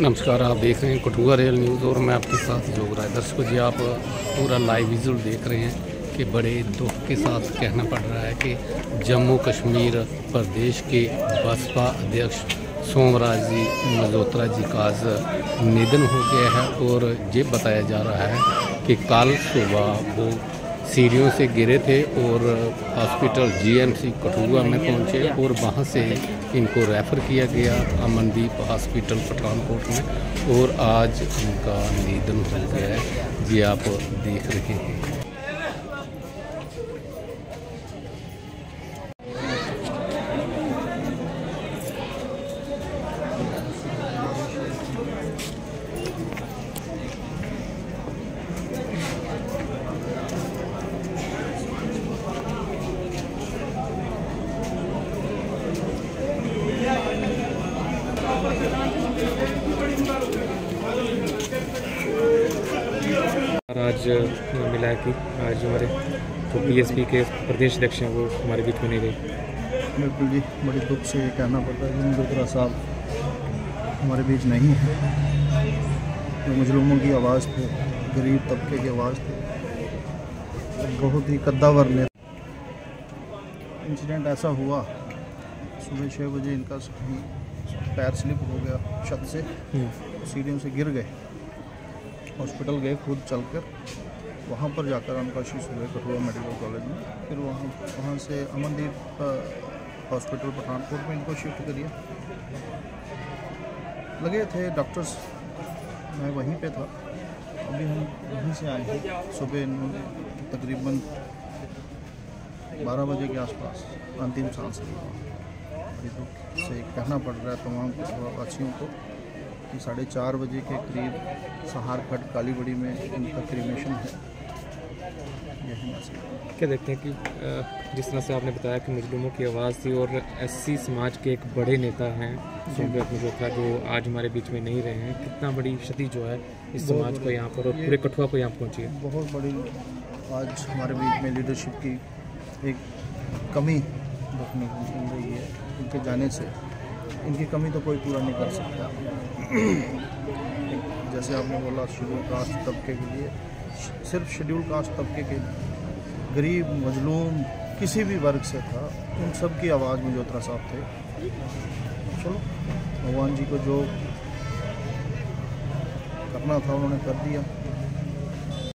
नमस्कार, आप देख रहे हैं कठुआ रेल न्यूज़ और मैं आपके साथ जोग रहा है दर्शकों जी, आप पूरा लाइव विजुअल देख रहे हैं कि बड़े दुख के साथ कहना पड़ रहा है कि जम्मू कश्मीर प्रदेश के बसपा अध्यक्ष सोमराज जी मल्होत्रा जी का आज निधन हो गया है और ये बताया जा रहा है कि कल सुबह वो सीढ़ियों से गिरे थे और हॉस्पिटल जीएमसी कठुआ में पहुँचे और वहाँ से इनको रेफ़र किया गया अमनदीप हॉस्पिटल, पठानकोट में। और आज उनका निधन हो गया है। जी आप देख रहे हैं। और आज मिला है कि आज हमारे जो बीएसपी के प्रदेश अध्यक्ष हैं वो हमारे बीच में नहीं रहे। बिल्कुल जी बड़े दुख से ये कहना पड़ता है कि गुजरा साहब हमारे बीच नहीं है। जो मजलूमों की आवाज़ थे गरीब तबके की आवाज़ थे बहुत ही कद्दावर ने इंसिडेंट ऐसा हुआ सुबह छः बजे इनका पैर स्लिप हो गया छत से सीढ़ियों से गिर गए। हॉस्पिटल गए खुद चलकर। वहाँ पर जाकर उनका अनकॉशियस हुए कठुआ मेडिकल कॉलेज में, फिर वहाँ वहाँ से अमनदीप हॉस्पिटल पठानकोट में इनको शिफ्ट करिए। लगे थे डॉक्टर्स, मैं वहीं पे था। अभी हम वहीं से आए हैं, सुबह इन्होंने तकरीबन 12 बजे के आसपास, अंतिम सांस लिया दुख से कहना पड़ रहा है तमाम वासियों को। कि साढ़े चार बजे के करीब सहारखट कालीबड़ी में इनका क्रीमेशन है। क्या देखते हैं कि जिस तरह से आपने बताया कि मजलूमों की आवाज़ थी और एससी समाज के एक बड़े नेता हैं सोमदेव मल्होत्रा जो आज हमारे बीच में नहीं रहे हैं कितना बड़ी क्षति जो है इस समाज को यहाँ पर और पूरे कठुआ को यहाँ पहुँची है। बहुत बड़ी आज हमारे बीच में लीडरशिप की एक कमी देखने को मिल रही है। उनके जाने से इनकी कमी तो कोई पूरा नहीं कर सकता। जैसे आपने बोला शेड्यूल कास्ट तबके के लिए, सिर्फ़ शेड्यूल कास्ट तबके के गरीब, मजलूम, किसी भी वर्ग से था, उन सब की आवाज़ मल्होत्रा साहब थे, चलो, भगवान जी को जो करना था, उन्होंने कर दिया।